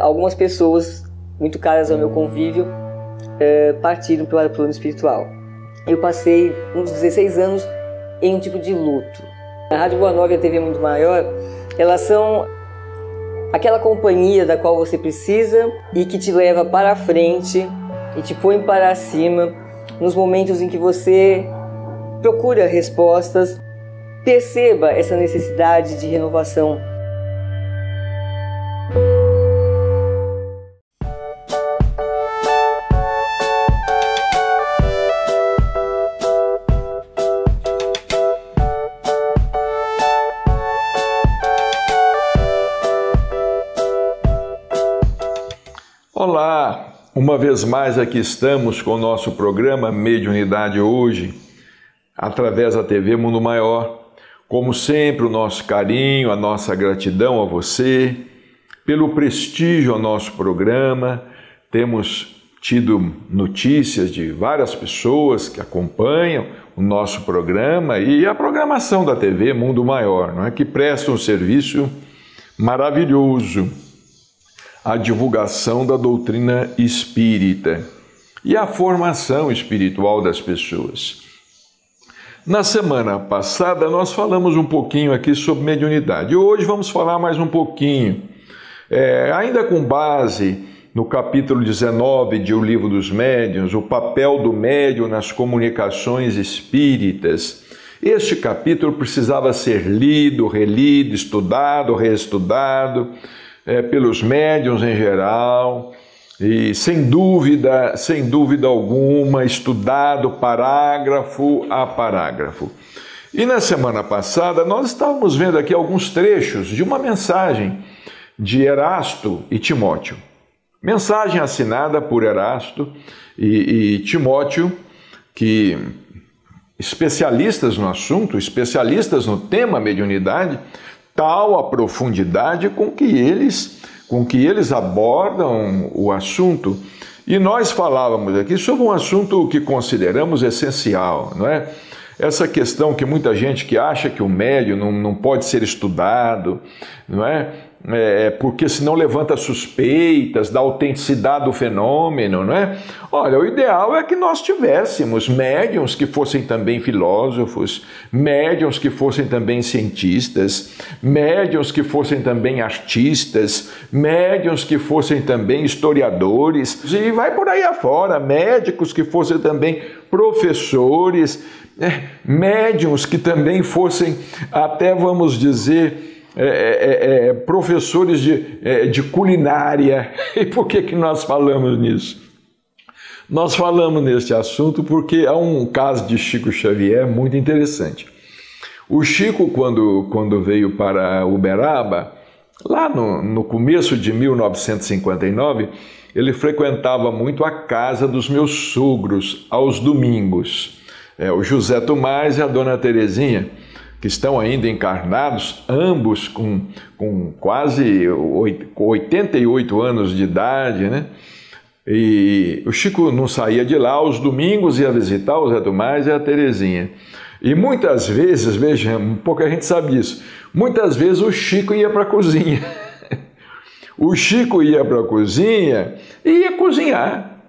Algumas pessoas muito caras ao meu convívio é, partiram para o plano espiritual. Eu passei uns 16 anos em um tipo de luto. A Rádio Boa Nova e a TV Muito Maior, elas são aquela companhia da qual você precisa e que te leva para frente e te põe para cima nos momentos em que você procura respostas. Perceba essa necessidade de renovação Olá, uma vez mais aqui estamos com o nosso programa Mediunidade Hoje, através da TV Mundo Maior. Como sempre, o nosso carinho, a nossa gratidão a você, pelo prestígio ao nosso programa. Temos tido notícias de várias pessoas que acompanham o nosso programa e a programação da TV Mundo Maior, não é? que presta um serviço maravilhoso a divulgação da doutrina espírita e a formação espiritual das pessoas. Na semana passada, nós falamos um pouquinho aqui sobre mediunidade. Hoje vamos falar mais um pouquinho, é, ainda com base no capítulo 19 de O Livro dos Médiuns, o papel do médium nas comunicações espíritas. Este capítulo precisava ser lido, relido, estudado, reestudado é, pelos médiums em geral, e sem dúvida, sem dúvida alguma, estudado parágrafo a parágrafo. E na semana passada nós estávamos vendo aqui alguns trechos de uma mensagem de Erasto e Timóteo. Mensagem assinada por Erasto e, e Timóteo, que especialistas no assunto, especialistas no tema mediunidade, tal a profundidade com que eles com que eles abordam o assunto. E nós falávamos aqui sobre um assunto que consideramos essencial, não é? Essa questão que muita gente que acha que o médio não, não pode ser estudado, não é? É, é, porque senão levanta suspeitas da autenticidade do fenômeno, não é? Olha, o ideal é que nós tivéssemos médiums que fossem também filósofos, médiums que fossem também cientistas, médiums que fossem também artistas, médiums que fossem também historiadores, e vai por aí afora, médicos que fossem também professores, né? médiums que também fossem, até vamos dizer, é, é, é, professores de, é, de culinária. E por que, que nós falamos nisso? Nós falamos nesse assunto porque há um caso de Chico Xavier muito interessante. O Chico, quando, quando veio para Uberaba, lá no, no começo de 1959, ele frequentava muito a casa dos meus sogros aos domingos. É, o José Tomás e a dona Terezinha que estão ainda encarnados, ambos com, com quase 88 anos de idade, né? E o Chico não saía de lá, aos domingos ia visitar o Zé Tomás e a Terezinha. E muitas vezes, veja, pouca gente sabe isso, muitas vezes o Chico ia para a cozinha. O Chico ia para a cozinha e ia cozinhar,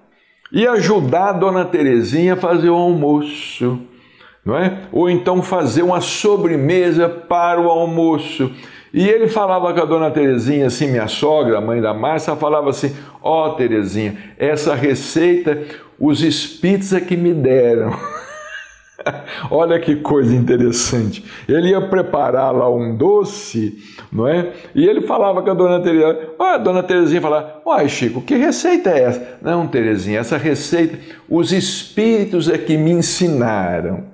ia ajudar a dona Terezinha a fazer o almoço não é? Ou então fazer uma sobremesa para o almoço. E ele falava com a dona Terezinha, assim, minha sogra, mãe da Márcia, falava assim: Ó oh, Terezinha, essa receita os espíritos é que me deram. Olha que coisa interessante. Ele ia preparar lá um doce, não é? E ele falava com a dona Terezinha. a dona Terezinha falava: Uai, Chico, que receita é essa? Não, Terezinha, essa receita, os espíritos é que me ensinaram.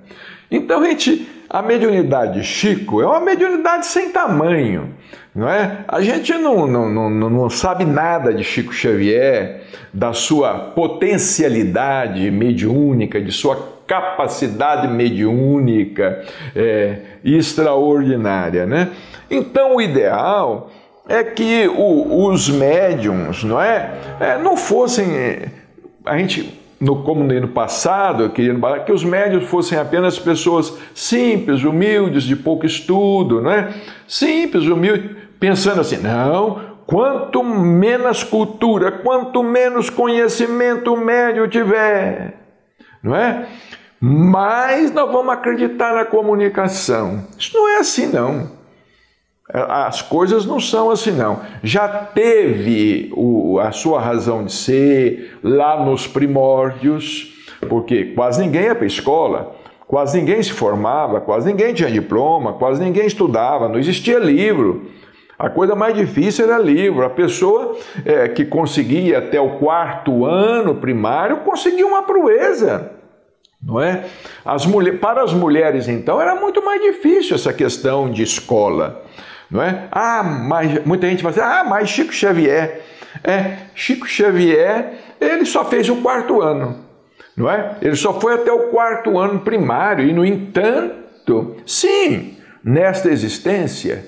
Então, gente, a mediunidade Chico é uma mediunidade sem tamanho, não é? A gente não, não, não, não sabe nada de Chico Xavier, da sua potencialidade mediúnica, de sua capacidade mediúnica é, extraordinária, né? Então, o ideal é que o, os médiums, não é, é não fossem é, a gente no, como no passado, eu queria que os médios fossem apenas pessoas simples, humildes, de pouco estudo, não é? Simples, humildes, pensando assim, não, Quanto menos cultura, quanto menos conhecimento o médio tiver, não é? Mais nós vamos acreditar na comunicação. Isso não é assim, não. As coisas não são assim, não. Já teve o, a sua razão de ser lá nos primórdios, porque quase ninguém ia para a escola, quase ninguém se formava, quase ninguém tinha diploma, quase ninguém estudava, não existia livro. A coisa mais difícil era livro. A pessoa é, que conseguia até o quarto ano primário conseguia uma proeza. Não é? As para as mulheres, então, era muito mais difícil essa questão de escola não é? Ah, mas muita gente vai dizer, ah, mas Chico Xavier, é, Chico Xavier, ele só fez o quarto ano, não é? Ele só foi até o quarto ano primário e, no entanto, sim, nesta existência,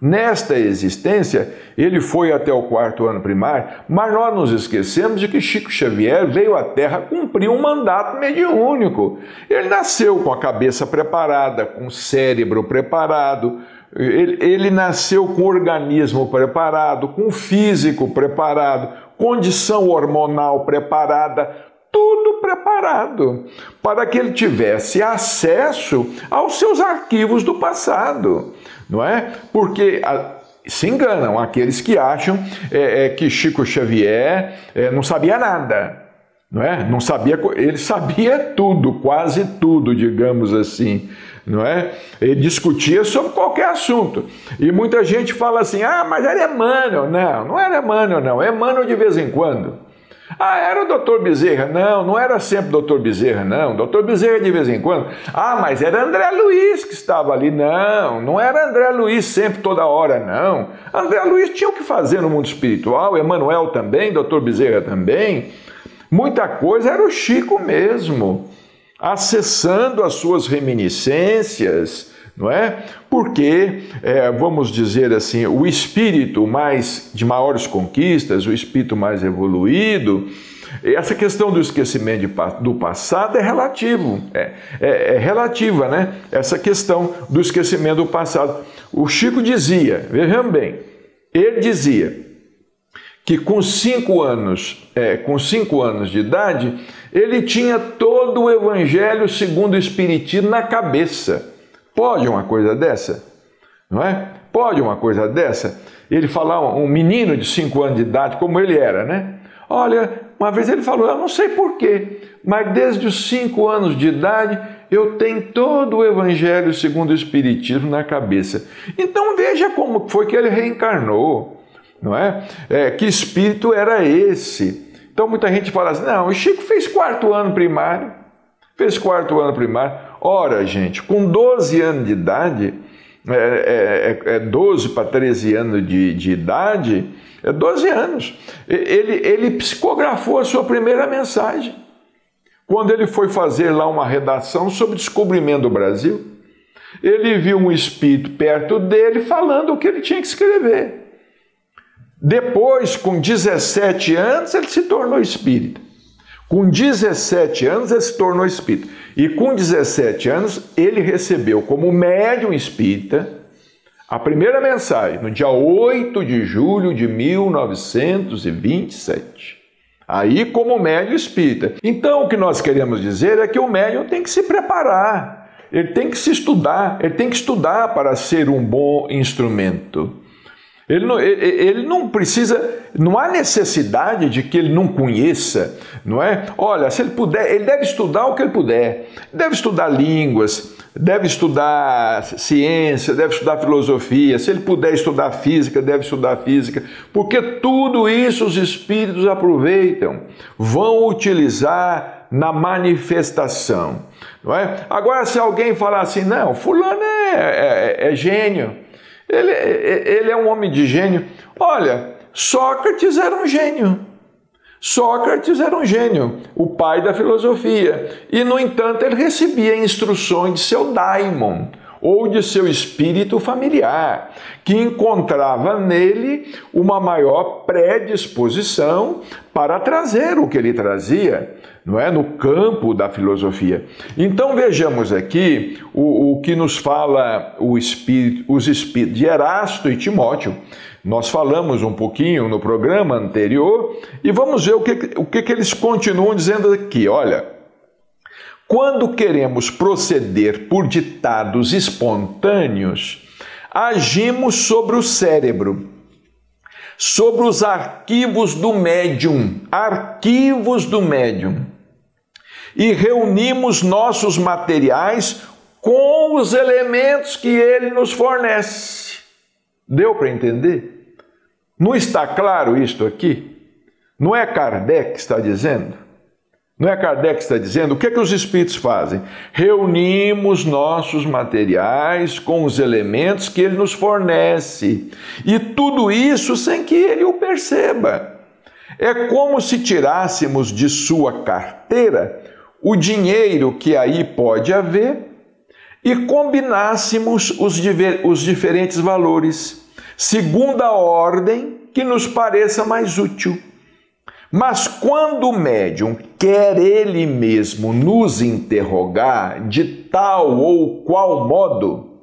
Nesta existência, ele foi até o quarto ano primário, mas nós nos esquecemos de que Chico Xavier veio à Terra cumprir um mandato mediúnico. Ele nasceu com a cabeça preparada, com o cérebro preparado, ele, ele nasceu com o organismo preparado, com o físico preparado, condição hormonal preparada, tudo preparado para que ele tivesse acesso aos seus arquivos do passado, não é? Porque a, se enganam aqueles que acham é, é, que Chico Xavier é, não sabia nada, não é? Não sabia, ele sabia tudo, quase tudo, digamos assim não é? Ele discutia sobre qualquer assunto. E muita gente fala assim: ah, mas era Emmanuel. Não, não era Emmanuel, não. É Emmanuel de vez em quando. Ah, era o doutor Bezerra? Não, não era sempre o doutor Bezerra, não. Doutor Bezerra de vez em quando. Ah, mas era André Luiz que estava ali. Não, não era André Luiz sempre, toda hora, não. André Luiz tinha o que fazer no mundo espiritual, Emanuel também, doutor Bezerra também. Muita coisa era o Chico mesmo acessando as suas reminiscências, não é? Porque, é, vamos dizer assim, o espírito mais de maiores conquistas, o espírito mais evoluído, essa questão do esquecimento do passado é relativo, é, é, é, relativa, né? Essa questão do esquecimento do passado. O Chico dizia, vejam bem, ele dizia que com cinco anos, é, com cinco anos de idade, ele tinha todo o Evangelho segundo o Espiritismo na cabeça. Pode uma coisa dessa? Não é? Pode uma coisa dessa? Ele falar, um menino de 5 anos de idade, como ele era, né? Olha, uma vez ele falou, eu não sei porquê, mas desde os 5 anos de idade eu tenho todo o Evangelho segundo o Espiritismo na cabeça. Então veja como foi que ele reencarnou, não é? é que espírito era esse? Então muita gente fala assim: não, o Chico fez quarto ano primário, fez quarto ano primário. Ora, gente, com 12 anos de idade, é, é, é 12 para 13 anos de, de idade, é 12 anos. Ele, ele psicografou a sua primeira mensagem. Quando ele foi fazer lá uma redação sobre descobrimento do Brasil, ele viu um espírito perto dele falando o que ele tinha que escrever. Depois, com 17 anos, ele se tornou espírita. Com 17 anos, ele se tornou espírita. E com 17 anos, ele recebeu como médium espírita a primeira mensagem, no dia 8 de julho de 1927. Aí, como médium espírita. Então, o que nós queremos dizer é que o médium tem que se preparar, ele tem que se estudar, ele tem que estudar para ser um bom instrumento. Ele não, ele, não precisa, não há necessidade de que ele não conheça, não é? Olha, se ele puder, ele deve estudar o que ele puder. Deve estudar línguas, deve estudar ciência, deve estudar filosofia. Se ele puder estudar física, deve estudar física, porque tudo isso os espíritos aproveitam, vão utilizar na manifestação, não é? Agora, se alguém falar assim, não, fulano é, é, é gênio, ele, ele é um homem de gênio. Olha, Sócrates era um gênio. Sócrates era um gênio, o pai da filosofia. E, no entanto, ele recebia instruções de seu daimon. Ou de seu espírito familiar, que encontrava nele uma maior predisposição para trazer o que ele trazia, não é, no campo da filosofia. Então vejamos aqui o, o que nos fala o espírito, os espíritos de Erasto e Timóteo. Nós falamos um pouquinho no programa anterior e vamos ver o que, o que, que eles continuam dizendo aqui. Olha, quando queremos proceder por ditados espontâneos, agimos sobre o cérebro, sobre os arquivos do médium, arquivos do médium, e reunimos nossos materiais com os elementos que ele nos fornece. Deu para entender? Não está claro isto aqui? Não é Kardec que está dizendo? Não é Kardec que está dizendo? O que é que os espíritos fazem? Reunimos nossos materiais com os elementos que ele nos fornece. E tudo isso sem que ele o perceba. É como se tirássemos de sua carteira o dinheiro que aí pode haver e combinássemos os, os diferentes valores, segundo a ordem que nos pareça mais útil. Mas quando o médium quer ele mesmo nos interrogar de tal ou qual modo,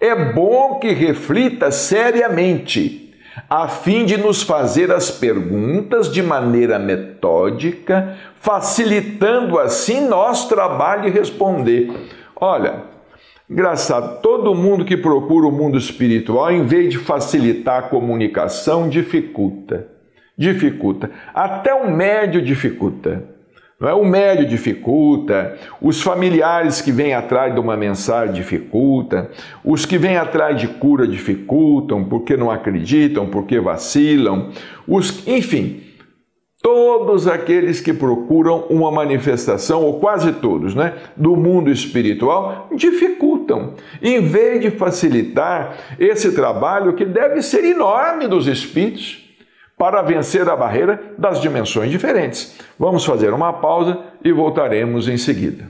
é bom que reflita seriamente, a fim de nos fazer as perguntas de maneira metódica, facilitando assim nosso trabalho e responder. Olha, engraçado, todo mundo que procura o mundo espiritual, em vez de facilitar a comunicação, dificulta dificulta. Até o médio dificulta. Não é? O médio dificulta, os familiares que vêm atrás de uma mensagem dificulta, os que vêm atrás de cura dificultam porque não acreditam, porque vacilam, os, enfim, todos aqueles que procuram uma manifestação, ou quase todos, né, do mundo espiritual, dificultam, em vez de facilitar esse trabalho que deve ser enorme dos espíritos para vencer a barreira das dimensões diferentes. Vamos fazer uma pausa e voltaremos em seguida.